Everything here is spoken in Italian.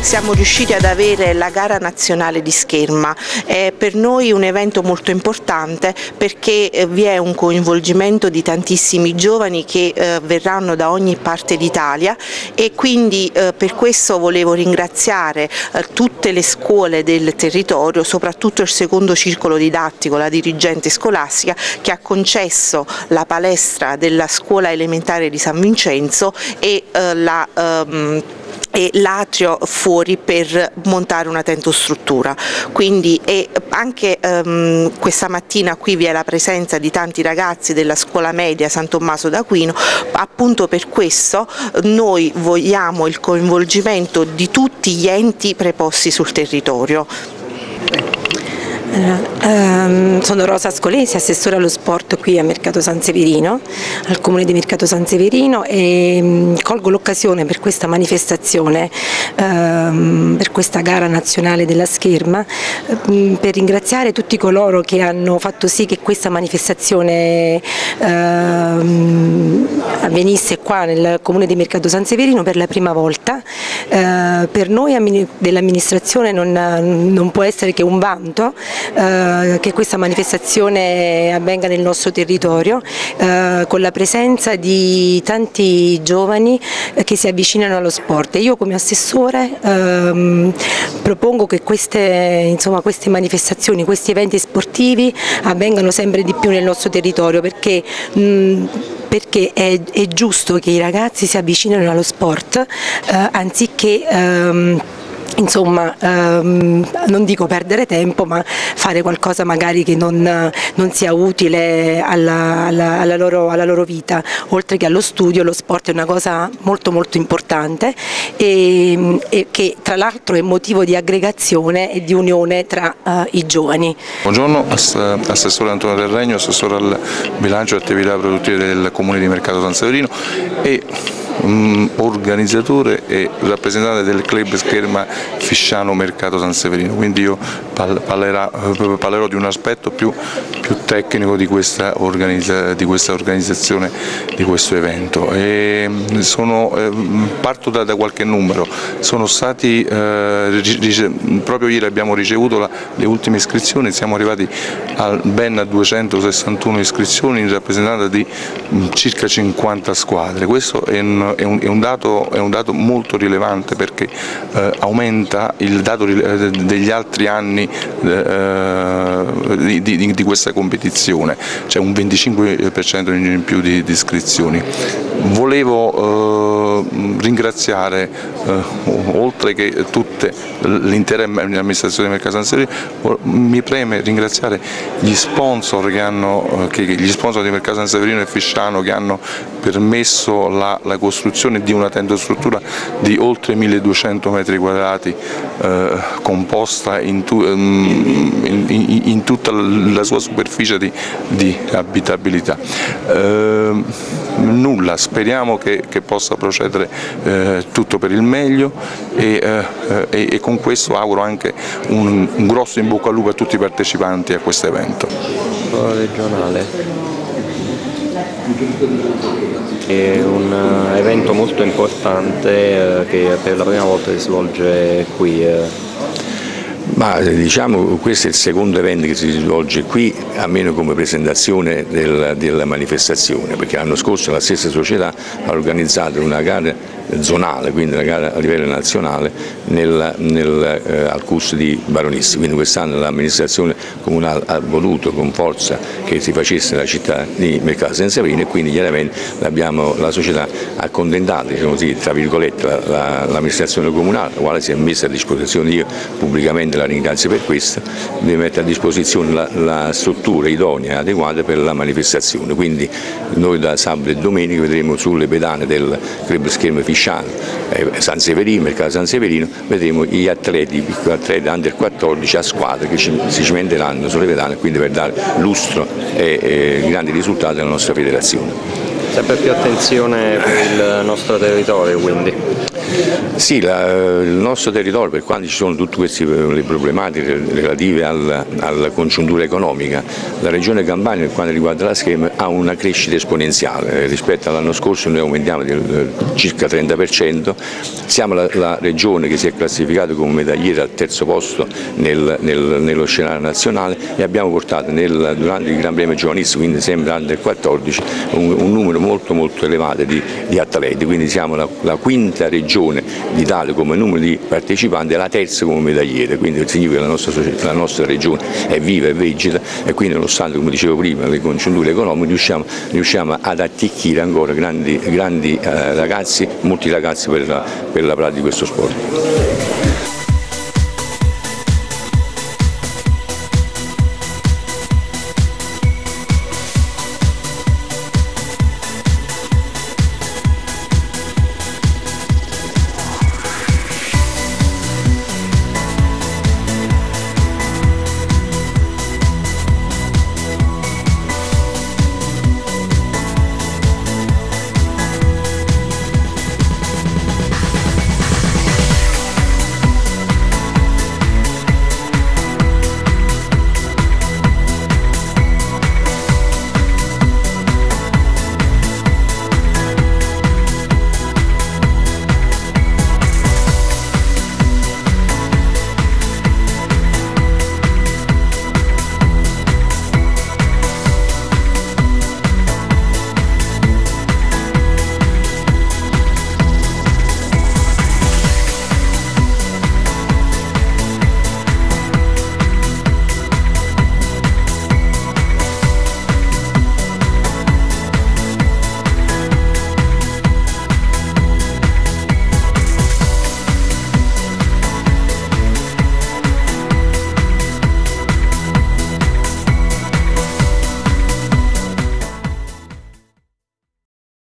siamo riusciti ad avere la gara nazionale di scherma. È per noi un evento molto importante perché eh, vi è un coinvolgimento di tantissimi giovani che eh, verranno da ogni parte d'Italia e quindi eh, per questo volevo ringraziare tutte le scuole del territorio, soprattutto il secondo circolo didattico, la dirigente scolastica che ha concesso la palestra della scuola elementare di San Vincenzo e la ehm, e l'atrio fuori per montare una tentostruttura. Quindi anche ehm, questa mattina qui vi è la presenza di tanti ragazzi della scuola media San Tommaso d'Aquino, appunto per questo noi vogliamo il coinvolgimento di tutti gli enti preposti sul territorio. Um, sono Rosa Scolesi, assessore allo sport qui a Mercato San Severino, al comune di Mercato San Severino e um, colgo l'occasione per questa manifestazione, um, per questa gara nazionale della scherma, per ringraziare tutti coloro che hanno fatto sì che questa manifestazione avvenisse qua nel comune di Mercato San Severino per la prima volta. Uh, per noi dell'amministrazione non, non può essere che un vanto eh, che questa manifestazione avvenga nel nostro territorio eh, con la presenza di tanti giovani eh, che si avvicinano allo sport. io come assessore ehm, propongo che queste, insomma, queste manifestazioni, questi eventi sportivi avvengano sempre di più nel nostro territorio perché mh, perché è, è, giusto che i ragazzi si avvicinino allo sport eh, anziché ehm, insomma ehm, non dico perdere tempo ma fare qualcosa magari che non, non sia utile alla, alla, alla, loro, alla, loro, vita oltre che allo studio lo sport è una cosa molto molto importante e, e che tra l'altro è motivo di aggregazione e di unione tra uh, i giovani. Buongiorno, Assessore Antonio Del Regno, Assessore al bilancio e attività produttive del Comune di Mercato San Severino e um, organizzatore e rappresentante del club scherma Fisciano Mercato San Severino, quindi io parlerà, parlerò di un aspetto più, più tecnico di questa, di questa, organizzazione di questo evento. E sono, eh, parto da, da, qualche numero, sono stati, eh, proprio ieri abbiamo ricevuto la, le ultime iscrizioni, siamo arrivati a ben a 261 iscrizioni in rappresentanza di circa 50 squadre, questo è un, è un, è un, dato, è un dato, molto rilevante perché eh, aumenta il dato eh, degli altri anni eh, di, di, di, questa competizione, c'è un 25% in più di, di iscrizioni. Volevo eh, ringraziare eh, oltre che tutte l'intera amministrazione del Mercato San Severino, mi preme ringraziare gli sponsor, che hanno, eh, che, gli sponsor di Mercato San Severino e Fisciano che hanno permesso la, la costruzione di una tentostruttura di oltre 1200 metri quadrati eh, composta in, tu, ehm, in, in, in, tutta la sua superficie di, di abitabilità. Eh, nulla, speriamo che, che possa procedere eh, tutto per il meglio e, eh, e, e, con questo auguro anche un, un grosso in bocca al lupo a tutti i partecipanti a questo evento. Regionale. È un eh, evento molto importante eh, che per la prima volta si svolge qui. Eh. Ma diciamo questo è il secondo evento che si svolge qui, almeno come presentazione del, della manifestazione, perché l'anno scorso la stessa società ha organizzato una gara zonale, quindi una gara a livello nazionale nel, nel, eh, al CUS di Baronissi, quindi quest'anno l'amministrazione comunale ha voluto con forza che si facesse nella città di Mercato San Severino e quindi chiaramente la società ha contentato diciamo così, tra virgolette l'amministrazione comunale, la quale si è messa a disposizione, io pubblicamente la ringrazio per questo, di mettere a disposizione la, la struttura idonea e adeguata per la manifestazione, quindi noi da sabato e domenica vedremo sulle pedane del club schermo Fisciano, eh, San Severino, Mercato San Severino, vedremo gli atleti, i piccoli atleti under 14 a squadra che si cimenteranno sulle pedane quindi per dare lustro e, e grandi risultati alla nostra federazione. Sempre più attenzione per il nostro territorio quindi. Sì, la, il nostro territorio, per quanto ci sono tutte queste problematiche relative alla, alla, congiuntura economica, la regione Campania per quanto riguarda la schema ha una crescita esponenziale, rispetto all'anno scorso noi aumentiamo del circa 30%, siamo la, la, regione che si è classificata come medagliere al terzo posto nel, nel, nello scenario nazionale e abbiamo portato nel, durante il Gran Premio Giovanissimo, quindi sempre under 14, un, un numero molto molto elevato di, di atleti, quindi siamo la, la quinta regione regione d'Italia come numero di partecipanti e la terza come medagliere, quindi significa che la nostra, la nostra regione è viva e vegeta e quindi nonostante, come dicevo prima, le congiunture economiche riusciamo, riusciamo ad attecchire ancora grandi, grandi eh, ragazzi, molti ragazzi per la, per la pratica di questo sport.